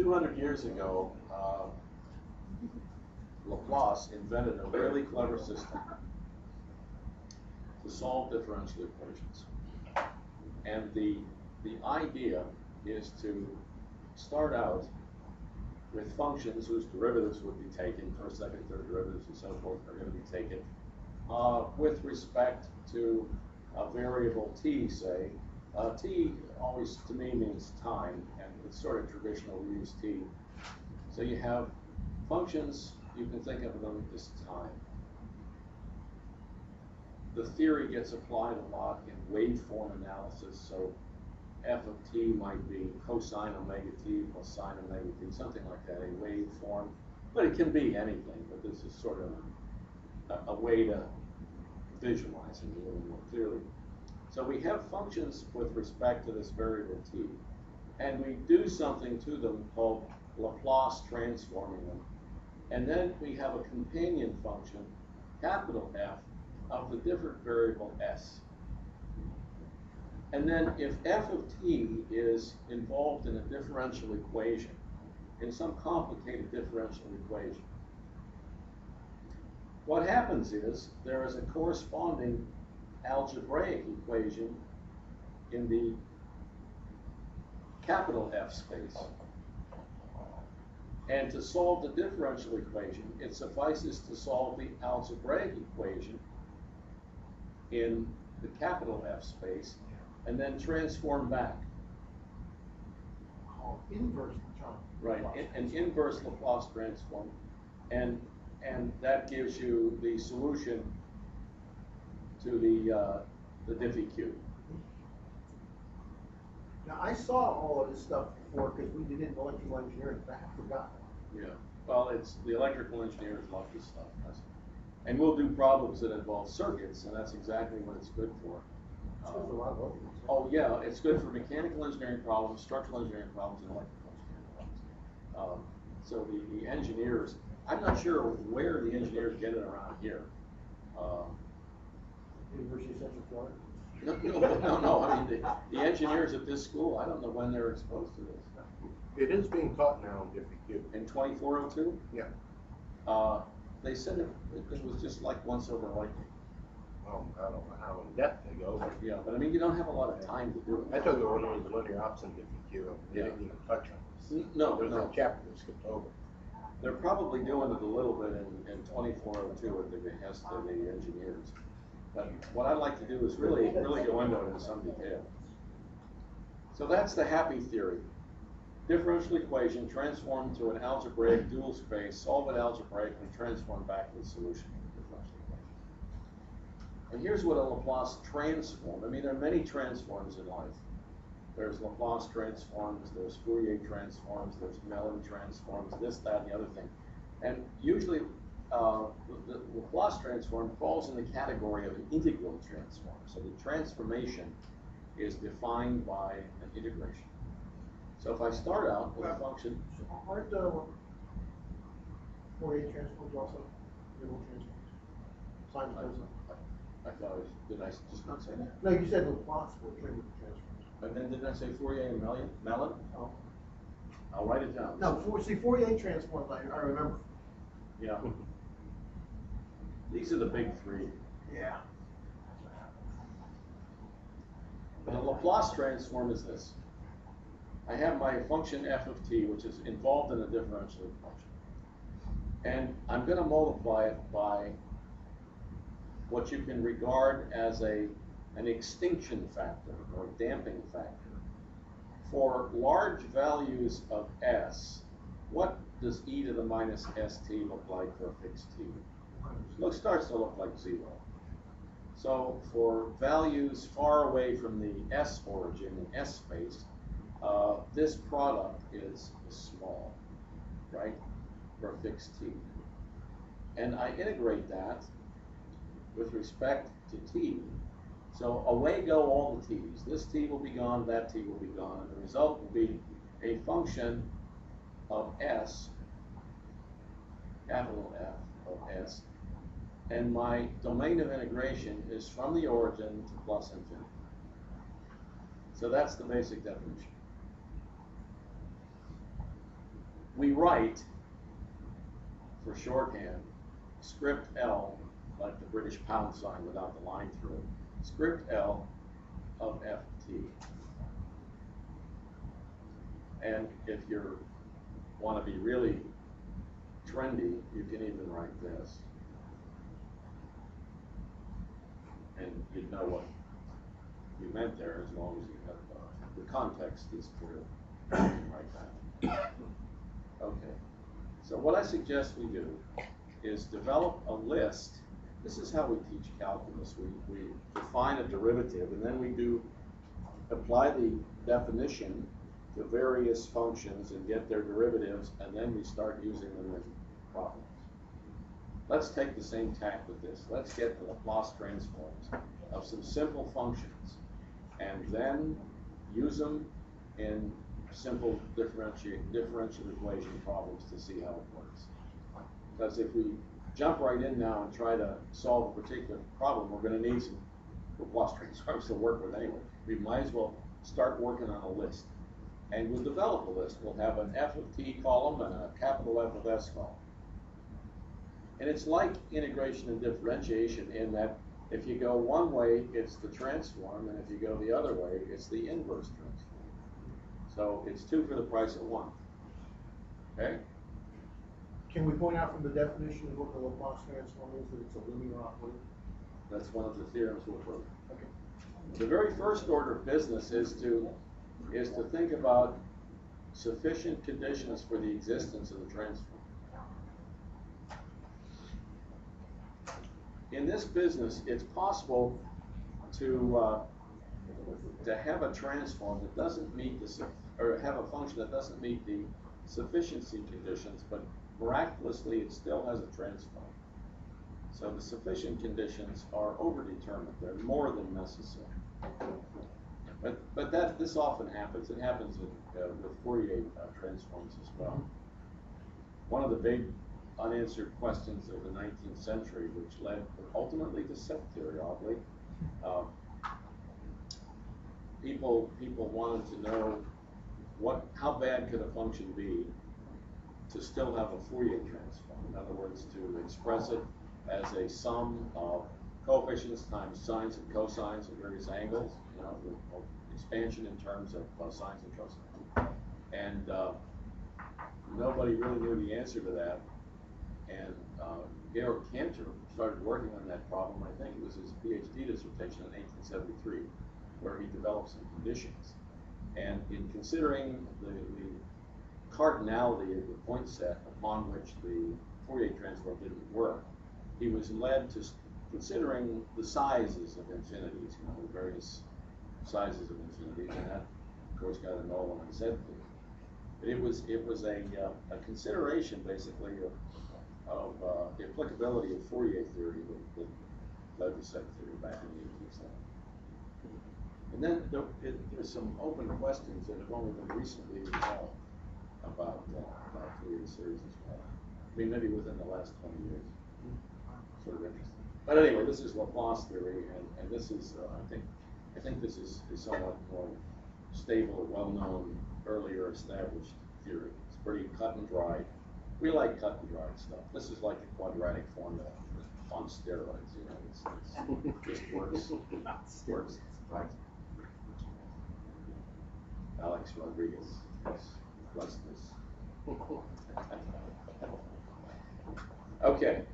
Two hundred years ago, uh, Laplace invented a really clever system to solve differential equations. And the, the idea is to start out with functions whose derivatives would be taken, first, second, third derivatives and so forth are gonna be taken, uh, with respect to a variable t, say. Uh, t always, to me, means time, and it's sort of traditional, we use t. So you have functions, you can think of them as time. The theory gets applied a lot in waveform analysis, so f of t might be cosine omega t plus sine omega t, something like that, a waveform. But it can be anything, but this is sort of a, a way to visualize it a little more clearly. So we have functions with respect to this variable t, and we do something to them called Laplace transforming them. And then we have a companion function, capital F, of the different variable s. And then if f of t is involved in a differential equation, in some complicated differential equation, what happens is there is a corresponding algebraic equation in the capital F space. And to solve the differential equation, it suffices to solve the algebraic equation in the capital F space and then transform back. inverse. Right, an inverse Laplace transform. And, and that gives you the solution to the, uh, the Diffie cube. Now, I saw all of this stuff before, because we did it in electrical engineering, but I forgotten. Yeah, well, it's, the electrical engineers love this stuff. that's- And we'll do problems that involve circuits, and that's exactly what it's good for. It's a lot of. Oh, yeah, it's good for mechanical engineering problems, structural engineering problems, and electrical engineering problems. Um, so the, the engineers, I'm not sure where the engineers get it around here. Um, University of Central Florida. No, no, no, no, I mean, the, the engineers at this school, I don't know when they're exposed to this. It is being taught now in Diffie Q. In twenty-four oh two? Yeah. Uh, they said it, it was just like once over lightning. Well, I don't know how in depth they go, but Yeah, but I mean, you don't have a lot of time to do it. I it. took it when it was linear ops in Diffie Q. They didn't even touch on this. No, There's no. a chapter that skipped over. They're probably doing it a little bit in, in twenty-four oh two at the behest of the engineers. But what I'd like to do is really, really go into it in some detail. So that's the happy theory. Differential equation transformed to an algebraic dual space, solve it algebraically, and transform back to the solution differential equation. And here's what a Laplace transform, I mean, there are many transforms in life. There's Laplace transforms, there's Fourier transforms, there's Mellin transforms, this, that, and the other thing. And usually, uh, the, the Laplace transform falls in the category of an integral transform. So the transformation is defined by an integration. So if I start out with a function, So Aren't the Fourier transforms also integral transforms? Sine I, cosine. I thought, I was- did I s- just not say that? No, you said Laplace were integral transforms. And then didn't I say Fourier and Mellin? Mellin? Oh. I'll write it down. No, for, see, Fourier transforms, I, I remember. Yeah. These are the big three. Yeah. And a Laplace transform is this. I have my function f of t, which is involved in a differential equation. And I'm gonna multiply it by what you can regard as a, an extinction factor or damping factor. For large values of s, what does e to the minus st look like for a fixed t? It starts to look like zero. So for values far away from the S origin in S space, uh, this product is small, right, for a fixed t. And I integrate that with respect to t. So away go all the t's. This t will be gone, that t will be gone, and the result will be a function of s, capital F s, and my domain of integration is from the origin to plus infinity. So that's the basic definition. we write, for shorthand, script L, like the British pound sign without the line through it, script L of FT. And if you want to be really trendy, you can even write this. And you'd know what you meant there as long as you have, uh, the context is clear. That. Okay, so what I suggest we do is develop a list. This is how we teach calculus. We, we define a derivative and then we do, apply the definition to various functions and get their derivatives, and then we start using them in problems. Let's take the same tack with this. Let's get the Laplace transforms of some simple functions, and then use them in simple differential equation problems to see how it works. Because if we jump right in now and try to solve a particular problem, we're gonna need some Laplace transforms to work with anyway. We might as well start working on a list. And we'll develop a list. We'll have an F of T column and a capital F of S column. And it's like integration and differentiation in that if you go one way, it's the transform, and if you go the other way, it's the inverse transform. So it's two for the price of one. Okay? Can we point out from the definition of what the Laplace transform is, that it's a linear operator? That's one of the theorems we'll prove. Okay. The very first order of business is to, is to think about sufficient conditions for the existence of the transform. In this business, it's possible to, uh, to have a transform that doesn't meet the, or have a function that doesn't meet the sufficiency conditions, but miraculously, it still has a transform. So the sufficient conditions are overdetermined, they're more than necessary. But, but that, this often happens, it happens in, uh, with Fourier uh, transforms as well. One of the big unanswered questions of the nineteenth century, which led ultimately to set theory, oddly, um, people, people wanted to know what, how bad could a function be to still have a Fourier transform? In other words, to express it as a sum of coefficients times sines and cosines at various angles, with with expansion in terms of uh, and cosines. And, uh, nobody really knew the answer to that. And, uh, Georg Cantor started working on that problem, I think it was his PhD dissertation in eighteen seventy-three, where he developed some conditions. And in considering the, the cardinality of the point set upon which the Fourier transform didn't work, he was led to considering the sizes of infinities, you know, the various sizes of infinities, and that, of course, got a null and a Z. But it was, it was a, uh, a consideration, basically, of, of, uh, the applicability of Fourier theory that, that led to set theory back in the eighteenth century. And then there, it, there's some open questions that have only been recently resolved about, uh, about Fourier series as well. I mean, maybe within the last twenty years. Sort of interesting. But anyway, this is Laplace theory, and, and this is, uh, I think, I think this is, is somewhat more stable, well-known, earlier established theory. It's pretty cut and dried. We like cut and dried stuff. This is like a quadratic formula on steroids, you know, it's, it's, just works, works. Right. Alex Rodriguez, yes, bless this. Okay,